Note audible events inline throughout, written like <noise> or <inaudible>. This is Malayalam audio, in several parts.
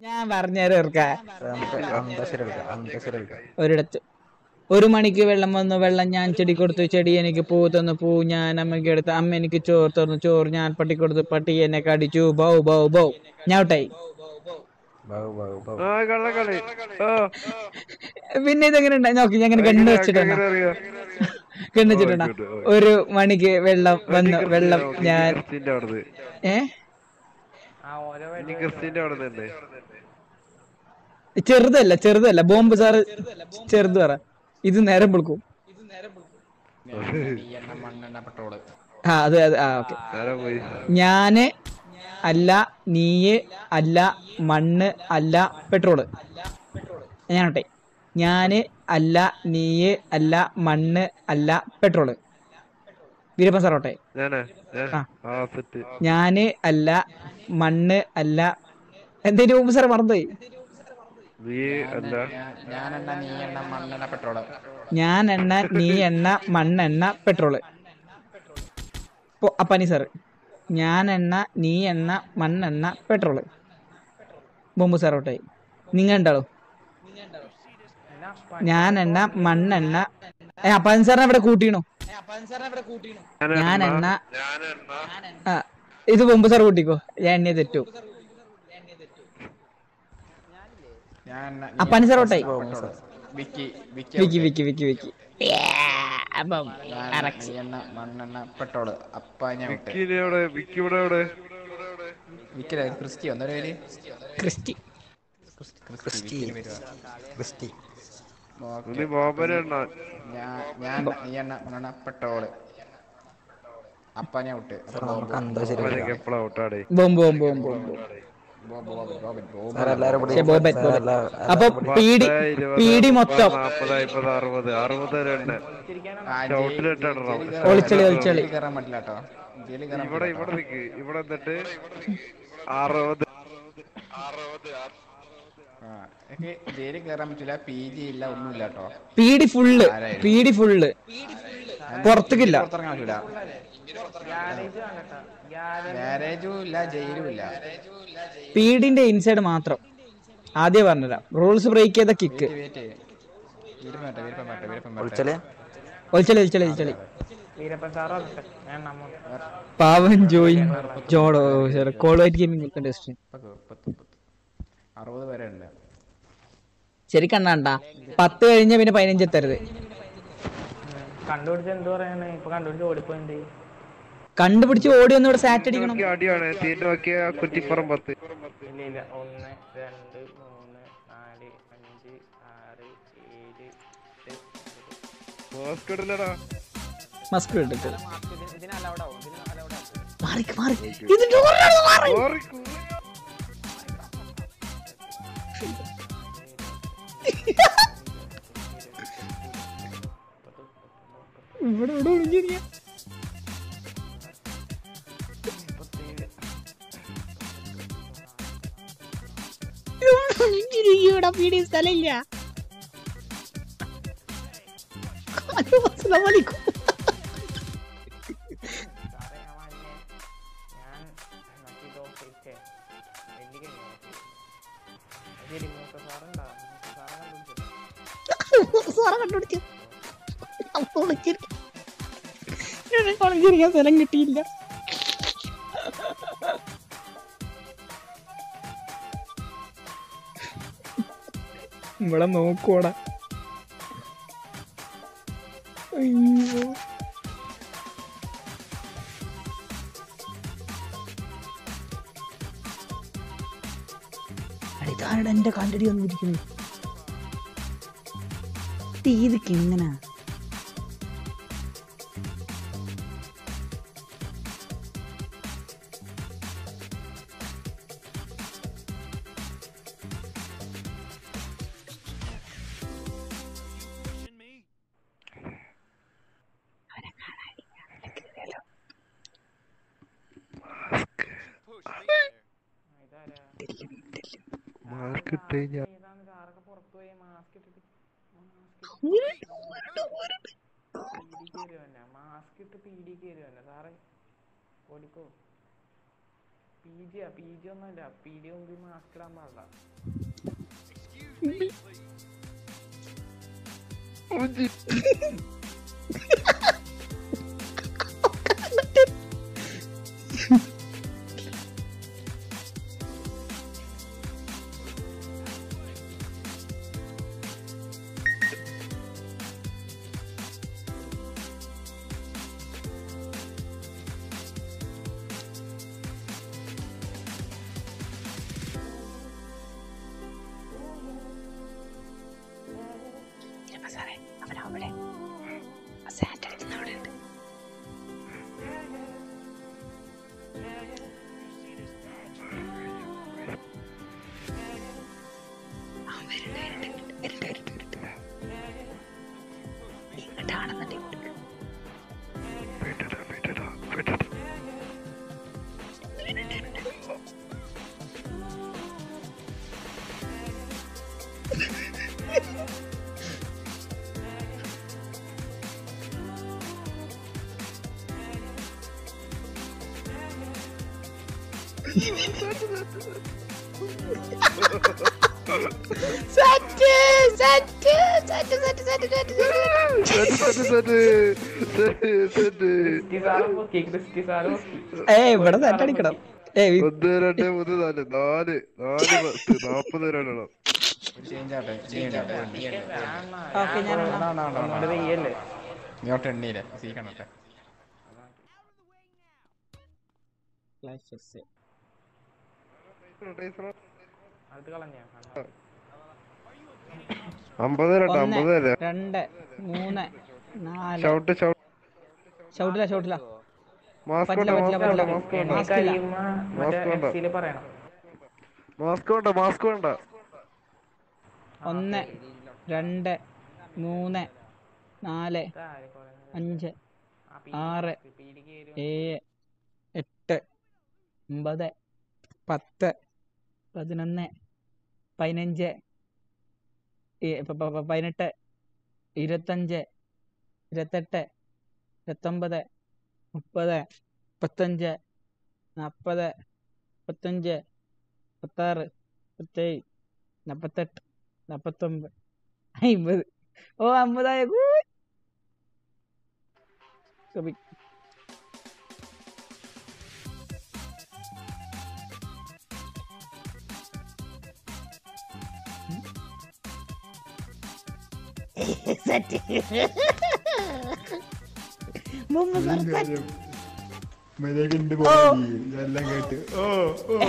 ഞാൻ പറഞ്ഞുതരാം ഒരിടത്ത്. ഒരു മണിക്ക് വെള്ളം വന്നു വെള്ളം ഞാൻ ചെടി കൊടുത്തു. ചെടി എനിക്ക് പൂ തന്നു പൂ ഞാൻ അമ്മയ്ക്ക് എടുത്ത് അമ്മ എനിക്ക് ചോറ് തന്നു. ചോറ് ഞാൻ പട്ടി കൊടുത്തു. പട്ടി എന്നെ കടിച്ചു. ബൗ ബൗ ബൗ. ഞാവട്ടായി ബൗ ബൗ ബൗ. ആ കള്ളക്കളി ആ. പിന്നെ ഇതെങ്ങനെ ഉണ്ട്? നോക്കി ഞാൻ കണ്ണു വെച്ചിട്ടുണ്ട്? കണ്ണു വെച്ചിട്ടുണ്ട? ഒരു മണിക്ക് വെള്ളം വന്നു വെള്ളം ഞാൻ ഏ? ഇനി ക്രിസ്ത്യന്റെ അവിടെ തന്നെ. ചെറുതല്ല ചെറുതല്ല. ബോംബ് സാറ് ചെറുത് പറ. ഇത് നേരം വിളിക്കും. പെട്രോൾ ആ അത് അത്. ആ ഓക്കെ. ആരാ പോയി ഞാൻ അല്ല നീയ് അല്ല മണ്ണ് അല്ല പെട്രോൾ. ഞാനോട്ടെ ഞാൻ അല്ല നീയ് അല്ല മണ്ണ് അല്ല പെട്രോൾ. വീരപ്പൻ സാറോട്ടെ ഞാനാ? അല്ല മണ്ണ് അല്ല. എന്തേലും സാറേ മറന്നുപോയി? ഞാൻ എണ്ണ നീ എണ്ണ മണ്ണെണ്ണ പെട്രോൾ. ഞാൻ സാർ നീ എണ്ണ മണ്ണെണ്ണ പെട്രോൾ. പോ അപ്പാനി സാറ്. ഞാൻ എണ്ണ നീ എണ്ണ മണ്ണെണ്ണ പെട്രോൾ. ബൊമ്പ് സാറോട്ടെ. നിങ്ങൾ ഉണ്ടാളോ ഞാൻ എണ്ണ മണ്ണെണ്ണ. ഏ അപ്പാനി സാറിനെ ഇവിടെ കൂട്ടിയണോ. ഞാൻ എണ്ണ ആ ഇത് ബൊമ്പ് സാർ കൂട്ടിക്കോ. ഞാൻ എണ്ണയെ തെറ്റോ. അപ്പാനി വിക്കി വിക്കി വിക്കി വിക്കി വിക്കി അപ്പം ഞാൻ മണ്ണെണ്ണ പെട്ടോൾ. അപ്പ ക്രിസ്റ്റി ഒന്നൊരു പേര് ക്രിസ്റ്റി. ക്രിസ്റ്റി ഞാൻ ഞാൻ നീ എണ്ണ മണ്ണെണ്ണ പെട്രോൾ അപ്പ ഞാൻ ഔട്ടാടേ ബോംബ് ബോംബ് ബോംബ് ബോംബ്. അപ്പൊ പീഡി പീഡി മൊത്തം. ഒളിച്ചളി, ഒളിച്ചളി. ഇവിടെ ഇവിടെ നിക്ക്. ഇവിടെ എന്നിട്ട് അറുപത്. ജയിലിൽ കയറാൻ പറ്റില്ല. പി ജി ഇല്ല ഒന്നുമില്ല കേട്ടോ. പീടി ഫുള്ള് പീഡി ഫുള്ള് പുറത്തേക്കില്ല. പുറത്തിറങ്ങാൻ പറ്റൂല. ഗാരേജും ഇല്ല ജയിലും ഇല്ല പീഡിന്റെ ഇൻസൈഡ് മാത്രം ആദ്യം പറഞ്ഞുതരാം റൂൾസ് ബ്രേക്ക് ചെയ്ത കിക്ക്. പാവൻ ജോയിൻ ജോഡോ കോളേജ് ഗെയിമിംഗ് ഇൻഡസ്ട്രി അറുപത് ഉണ്ട്. ശരി കണ്ണാണ്ട. പത്ത് കഴിഞ്ഞ പിന്നെ പതിനഞ്ചെത്തരുത് കണ്ടുപിടിച്ച് എന്ത് പറയാനാണ് ഇപ്പൊ കണ്ടുപിടിച്ച് ഓടിപ്പോയി കണ്ടുപിടിച്ച് ഓടി ഒന്ന് ഇവിടെ സാറ്റ് അടിക്കണം. നോക്കിയ അടിയാണ്. തീറ്റ നോക്കിയ കുറ്റിപ്പുറം പത്ത്. ഇല്ല ഒന്ന് രണ്ട് മൂന്ന് നാല് അഞ്ച് ആറ് ഏഴ് മാസ്ക് ഇടില്ലടാ മസ്ക് ഇട്ടിട്ട്. മാറിക്ക് മാറി മാറി. ഇവിടെ ഇവിടെ ഒളിഞ്ഞിരിക്കാ. സാറുണ്ടോ മൂത്ത സാറെ കണ്ടുപിടിച്ചോ സാറെ കണ്ടുപിടിച്ചു അപ്പൊ ഒളിച്ചിരിക്കാ. എനിക്ക് ഒളിഞ്ഞിരിക്കാൻ സ്ഥലം കിട്ടിയില്ല. ഇവിടെ നോക്കൂടാ അയ്യോ. എന്റെ കണ്ടടി വന്നിരിക്കുന്നു ഇതൊക്കെ എങ്ങനാ? മാർക്കിട്ട് ഞാൻ മാസ്ക് ഇട്ട് പി ഡി കയറുവന്നെ സാറേ കൊടുക്കോ പി ജി ആ പി ജി ഒന്നല്ല പി ഡി മുമ്പിൽ മാസ്ക് ഇടാൻ പാടില്ല Oh, Ha ha ha ha! സറ്റ് സറ്റ് സറ്റ് സറ്റ് സറ്റ് സറ്റ് ഏ ഇവിടെ സെറ്റ് അടിക്കണം. ഒന്ന് രണ്ട് മൂന്ന് നാല്. നാല് നാല് പത്ത് നാപ്പത് രണ്ടെണ്ണം. ക്ലാഷ് രണ്ട് നാല്. ഷൗട്ട് മാസ്ക് വേണ്ട മാസ്ക് വേണ്ട ഒന്ന് രണ്ട് മൂന്ന് നാല് അഞ്ച് ആറ് ഏഴ് എട്ട് ഒമ്പത് പത്ത് പതിനൊന്ന് പതിനഞ്ച് പതിനെട്ട് ഇരുപത്തഞ്ച് ഇരുപത്തെട്ട് ഇരുപത്തൊമ്പത് മുപ്പത് മുപ്പത്തഞ്ച് നാൽപ്പത് മുപ്പത്തഞ്ച് മുപ്പത്താറ് മുപ്പത്തേഴ് നാൽപ്പത്തെട്ട് നാൽപ്പത്തൊമ്പത് അമ്പത് ഓ അമ്പതായ. <laughs> Exacto. മഴയൊക്കെണ്ട് കേട്ട്. ഓ ഓ <laughs>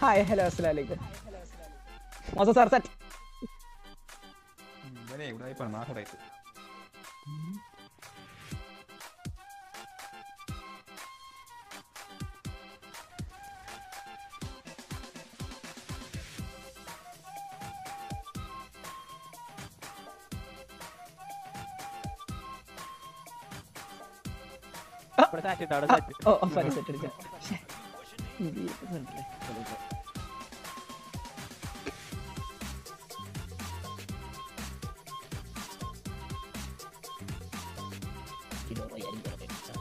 ഹായ് ഹലോ അസ്സലാലൈക്കും മോസ സാർ സെറ്റ് ഇവനെ ഇവിടെ പറഞ്ഞാ Ah, ah, oh, oh sorry, sorry, sorry. sorry. sorry. sorry. 되겠죠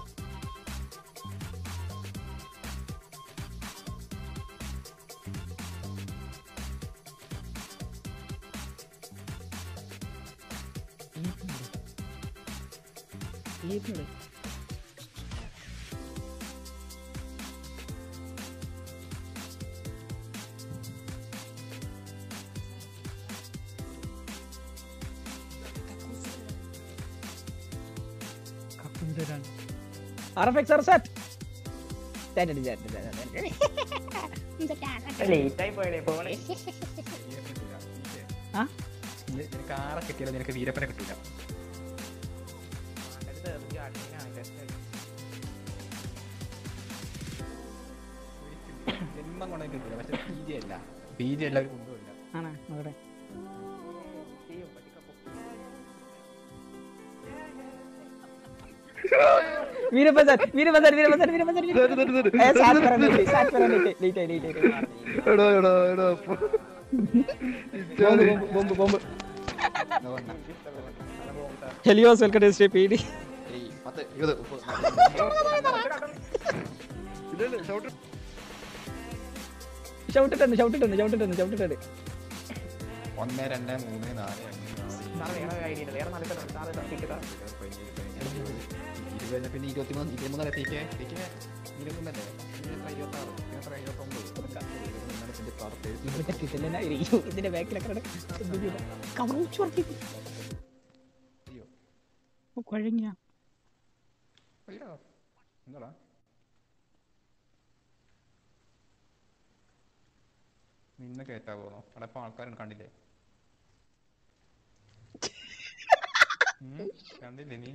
예블랙. 예블랙. ആരെ കിട്ടിയാലും? നിനക്ക് വീരപ്പനെ കിട്ടൂല. ജന്മം കൊണ്ടേ കിട്ടൂല പക്ഷെ പി ജി അല്ല പി ജി എല്ലാവരും കൊണ്ടുപോയില്ല ആണോ? Veeraprasad Veeraprasad Veeraprasad Veeraprasad Helios welcome to stay P D ഷൗട്ടിട്ടുണ്ട് ഷൗട്ടിട്ടുണ്ട് ഷൗട്ടിട്ടുണ്ട് ഷൗട്ടിട്ടുണ്ട് ഒന്ന് രണ്ട് മൂന്ന് നാല് അഞ്ച് ആറ് സാറേ വേറെ ഐഡിയ ഉണ്ട് വേറെ നല്ല സ്ഥലം സാറ് തട്ടിക്കുക ഇരുപത് ഇരുപത് കഴിഞ്ഞ. പിന്നെ ഇരുപത്തിമൂന്ന് ഇരുപത്തിമൂന്നല്ലേ തീറ്റേ തീറ്റേ ഇരുപത്തൊന്നല്ലേ പിന്നെ എത്ര ഇരുപത്താറ് പിന്നെ ഇരുപത്തൊമ്പത് ഇതിന്റെ ബാക്കിലൊക്കെ കവറൂച്ച് അയ്യോ കുഴങ്ങിയ എന്താടാ നിന്നെ കയറ്റാ പോണോ? അവിടെ ഇപ്പൊ ആൾക്കാരുണ്ട് കണ്ടില്ലേ? <laughs> കണ്ടില്ലേ നീ?